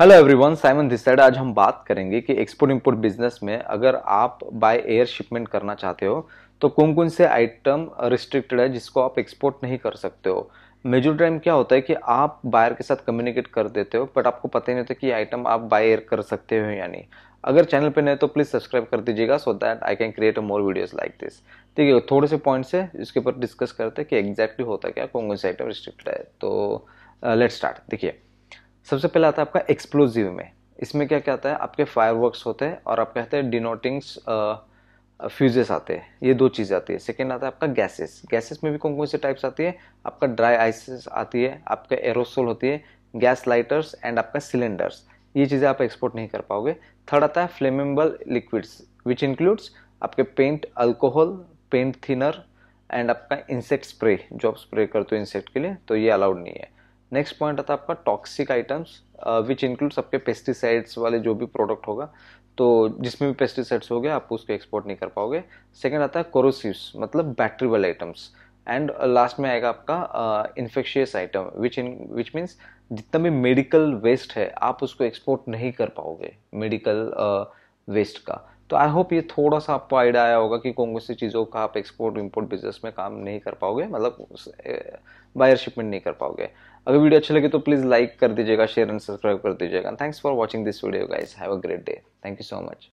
Hello everyone Simon this side आज हम बात करेंगे कि एक्सपोर्ट इंपोर्ट बिज़नेस में अगर आप बाय एयर शिपमेंट करना चाहते हो तो कौन कौन से आइटम रिस्ट्रिक्टेड है जिसको आप एक्सपोर्ट नहीं कर सकते हो? मेजर टाइम क्या होता है कि आप बायर के साथ कम्युनिकेट कर देते हो बट आपको पता ही नहीं होता कि आइटम आप बाय एयर कर सकते हो या अगर चैनल पे नए तो प्लीज़ सब्सक्राइब कर दीजिएगा so that I can create a more videos like this ठीक है थोड़े से पॉइंट्स है, इसके ऊपर डिस्कस करते हैं कि एग्जैक्टली होता क्या, कौन कौन से आइटम रिस्ट्रिक्टेड है। तो लेट स्टार्ट देखिए सबसे पहले आता है आपका एक्सप्लोजिव में। इसमें क्या क्या आता है? आपके फायरवर्क्स होते हैं और आप कहते हैं डिनोटिंग्स फ्यूजेस आते हैं। ये दो चीज़ें आती है। सेकेंड आता है आपका गैसेस गैसेस में भी कौन कौन से टाइप्स आती है? आपका ड्राई आइसेस आती है, आपका एरोसोल होती है गैस लाइटर्स एंड आपका सिलेंडर्स ये चीज़ें आप एक्सपोर्ट नहीं कर पाओगे। थर्ड आता है फ्लेमेबल लिक्विड्स विच इंक्लूड्स आपके paint alcohol paint thinner and आपका इंसेक्ट स्प्रे जो आप स्प्रे करते हो इंसेक्ट के लिए तो ये अलाउड नहीं है। नेक्स्ट पॉइंट आता है आपका टॉक्सिक आइटम्स विच इंक्लूड्स आपके पेस्टिसाइड्स वाले जो भी प्रोडक्ट होगा तो जिसमें भी पेस्टिसाइड्स हो गए आप उसको एक्सपोर्ट नहीं कर पाओगे। सेकेंड आता है कोरोसिव्स मतलब बैटरी वाले आइटम्स एंड लास्ट में आएगा आपका infectious item which in which means जितना भी मेडिकल वेस्ट है आप उसको एक्सपोर्ट नहीं कर पाओगे मेडिकल वेस्ट uh, का। तो आई होप ये थोड़ा सा आपको आइडिया आया होगा कि कौन कौन सी चीज़ों का आप एक्सपोर्ट इम्पोर्ट बिज़नेस में काम नहीं कर पाओगे मतलब बायर शिपमेंट नहीं कर पाओगे। अगर वीडियो अच्छी लगे तो प्लीज़ लाइक कर दीजिएगा शेयर एंड सब्सक्राइब कर दीजिएगा। Thanks for watching this video guys have a great day thank you so much